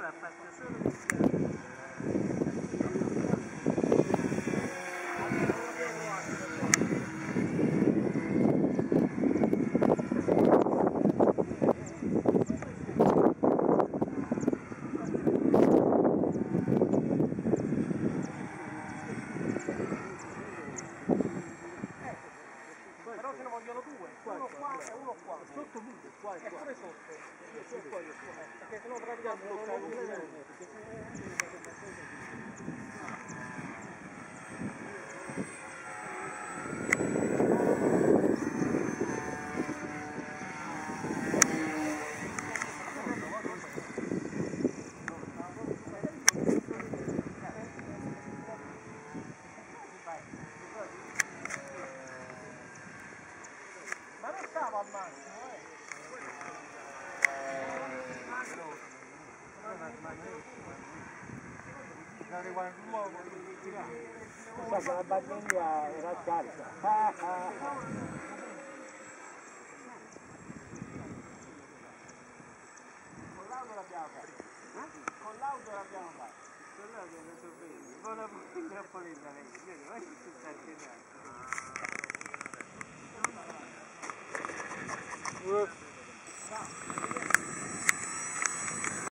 la passion. Ce ne vogliono due, uno qua e uno qua. Sotto pure, qua e pure sotto. Perché sennò praticamente lo Ma stavo al massimo, eh. Sa che la batteria era scarica. Ah, ah, ah. Con l'auto l'abbiamo fatto. Con l'auto l'abbiamo fatto. Con l'auto lo so bene, ma la poi troppo lenta